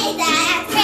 Hey Dad.